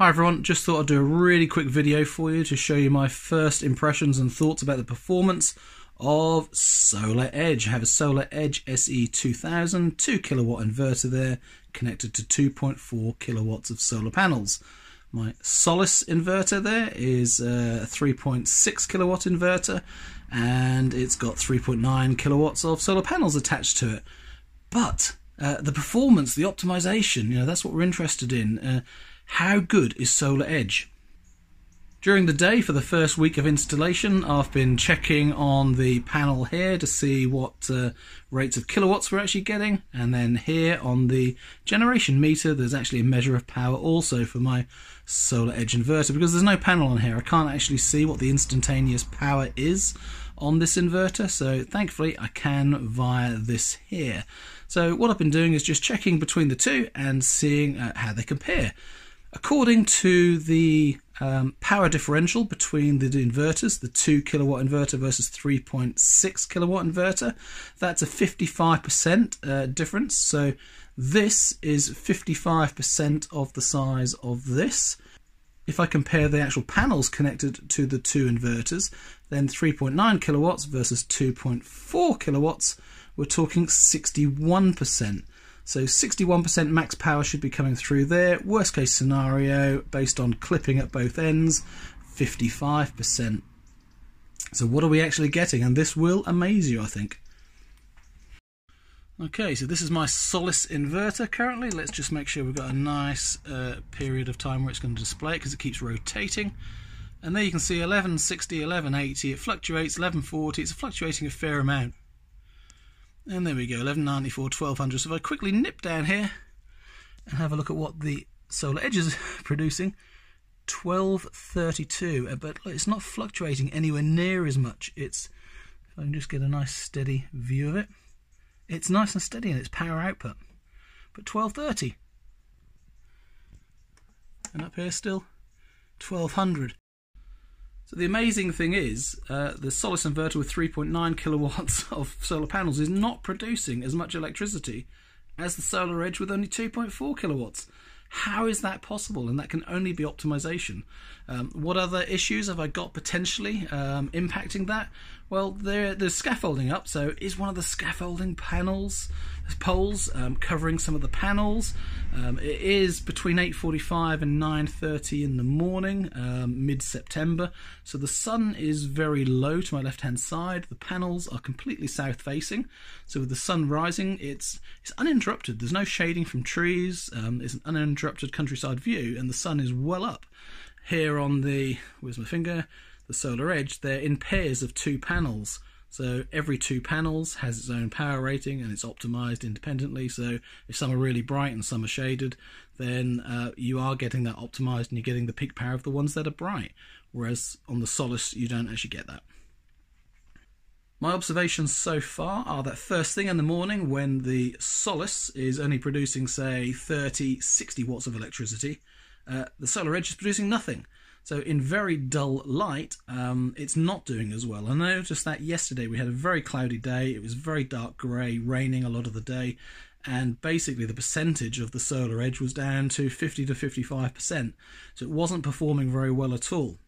Hi everyone, just thought I'd do a really quick video for you to show you my first impressions and thoughts about the performance of Solar Edge. I have a Solar Edge SE2000 2 kilowatt inverter there connected to 2.4 kilowatts of solar panels. My Solis inverter there is a 3.6 kilowatt inverter and it's got 3.9 kilowatts of solar panels attached to it. But uh, the performance, the optimization, you know, that's what we're interested in. Uh, how good is Solar Edge? During the day for the first week of installation, I've been checking on the panel here to see what uh, rates of kilowatts we're actually getting. And then here on the generation meter, there's actually a measure of power also for my Solar Edge inverter. Because there's no panel on here, I can't actually see what the instantaneous power is on this inverter. So thankfully, I can via this here. So what I've been doing is just checking between the two and seeing uh, how they compare. According to the um, power differential between the inverters, the 2 kilowatt inverter versus 3.6 kilowatt inverter, that's a 55% uh, difference. So this is 55% of the size of this. If I compare the actual panels connected to the two inverters, then 3.9 kilowatts versus 2.4 kilowatts, we're talking 61%. So 61% max power should be coming through there. Worst case scenario, based on clipping at both ends, 55%. So what are we actually getting? And this will amaze you, I think. Okay, so this is my Solis inverter currently. Let's just make sure we've got a nice uh, period of time where it's going to display it because it keeps rotating. And there you can see 1160, 1180, it fluctuates, 1140, it's fluctuating a fair amount. And there we go, 1194, 1200. So if I quickly nip down here and have a look at what the solar edge is producing, 1232. Uh, but it's not fluctuating anywhere near as much. It's, if I can just get a nice steady view of it, it's nice and steady in its power output. But 1230. And up here still, 1200. So the amazing thing is, uh, the Solis inverter with 3.9 kilowatts of solar panels is not producing as much electricity as the Solar Edge with only 2.4 kilowatts. How is that possible? And that can only be optimization. Um, what other issues have I got potentially um, impacting that? Well, there, there's scaffolding up. So is one of the scaffolding panels poles um, covering some of the panels? Um, it is between 8:45 and 9:30 in the morning, um, mid-September. So the sun is very low to my left-hand side. The panels are completely south-facing. So with the sun rising, it's it's uninterrupted. There's no shading from trees. Um, it's an uninterrupted countryside view, and the sun is well up here on the where's my finger? The solar edge they're in pairs of two panels. So every two panels has its own power rating and it's optimized independently. So if some are really bright and some are shaded then uh, you are getting that optimized and you're getting the peak power of the ones that are bright. Whereas on the Solis you don't actually get that. My observations so far are that first thing in the morning when the Solis is only producing say 30 60 watts of electricity uh, the solar edge is producing nothing. So in very dull light, um, it's not doing as well. I noticed that yesterday we had a very cloudy day. It was very dark grey, raining a lot of the day, and basically the percentage of the solar edge was down to 50 to 55%. So it wasn't performing very well at all.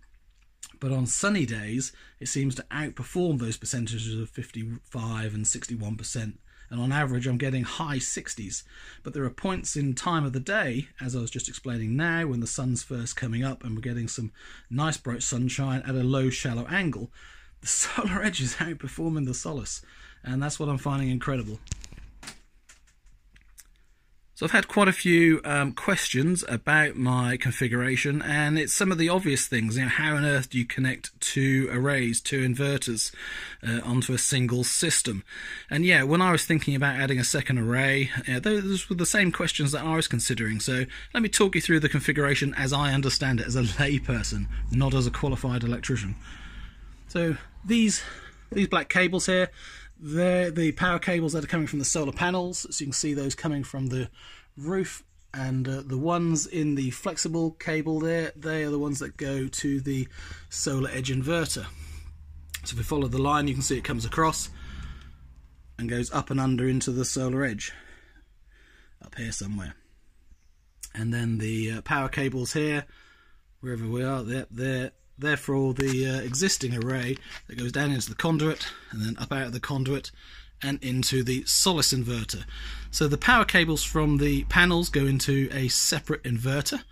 But on sunny days, it seems to outperform those percentages of 55 and 61% and on average I'm getting high 60s. But there are points in time of the day, as I was just explaining now, when the sun's first coming up and we're getting some nice bright sunshine at a low shallow angle. The solar edge is outperforming the Solis, and that's what I'm finding incredible. So I've had quite a few um, questions about my configuration and it's some of the obvious things, you know, how on earth do you connect two arrays, two inverters uh, onto a single system? And yeah, when I was thinking about adding a second array, uh, those were the same questions that I was considering. So let me talk you through the configuration as I understand it as a layperson, not as a qualified electrician. So these, these black cables here, they're the power cables that are coming from the solar panels. So you can see those coming from the roof and uh, the ones in the flexible cable there, they are the ones that go to the solar edge inverter. So if we follow the line, you can see it comes across and goes up and under into the solar edge, up here somewhere. And then the uh, power cables here wherever we are. There, there, there for all the uh, existing array that goes down into the conduit and then up out of the conduit and into the Solis inverter. So the power cables from the panels go into a separate inverter.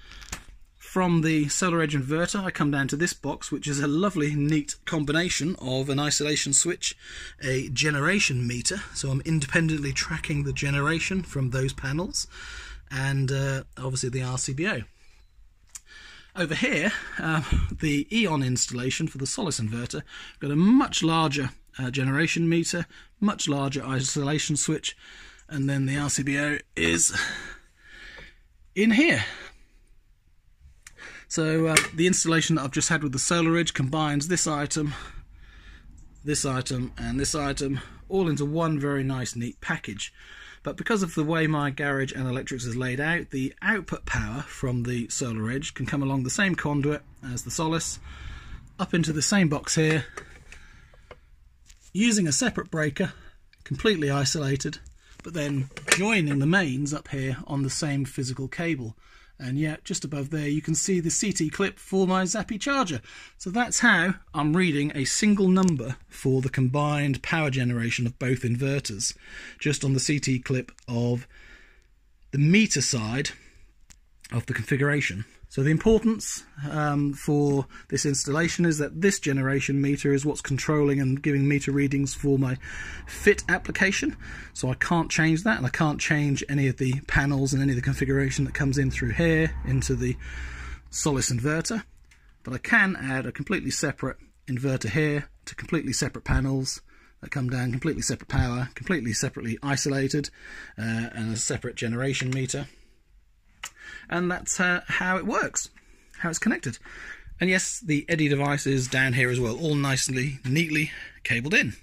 From the Solar Edge inverter, I come down to this box, which is a lovely, neat combination of an isolation switch, a generation meter, so I'm independently tracking the generation from those panels, and uh, obviously the RCBO. Over here, uh, the Eon installation for the Solis inverter, got a much larger uh, generation meter, much larger isolation switch, and then the RCBO is in here. So uh, the installation that I've just had with the Solar Edge combines this item, this item, and this item all into one very nice, neat package. But because of the way my garage and electrics is laid out, the output power from the Solar Edge can come along the same conduit as the Solis, up into the same box here, using a separate breaker, completely isolated, but then joining the mains up here on the same physical cable. And yet, just above there, you can see the CT clip for my Zappi charger. So that's how I'm reading a single number for the combined power generation of both inverters, just on the CT clip of the meter side of the configuration. So the importance um, for this installation is that this generation meter is what's controlling and giving meter readings for my fit application. So I can't change that and I can't change any of the panels and any of the configuration that comes in through here into the Solis inverter. But I can add a completely separate inverter here to completely separate panels that come down, completely separate power, completely separately isolated, uh, and a separate generation meter and that's uh, how it works, how it's connected. And yes, the Eddi device is down here as well, all nicely, neatly cabled in.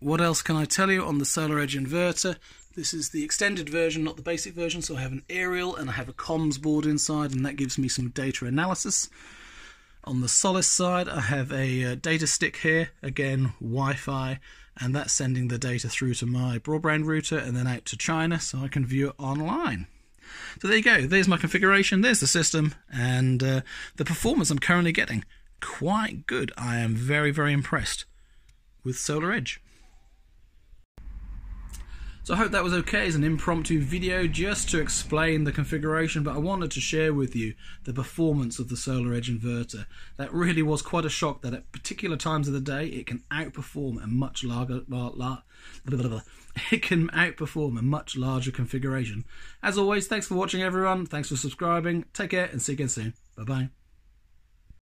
What else can I tell you on the Solar Edge inverter? This is the extended version, not the basic version, so I have an aerial and I have a comms board inside, and that gives me some data analysis. On the Solis side, I have a uh, data stick here, again, Wi-Fi, and that's sending the data through to my broadband router and then out to China so I can view it online. So there you go. There's my configuration. There's the system. And uh, the performance I'm currently getting, quite good. I am very, very impressed with Solar Edge. So I hope that was okay as an impromptu video just to explain the configuration, but I wanted to share with you the performance of the Solar Edge inverter. That really was quite a shock that at particular times of the day it can outperform a much larger, it can outperform a much larger configuration. As always, thanks for watching everyone, thanks for subscribing, take care and see you again soon. Bye bye.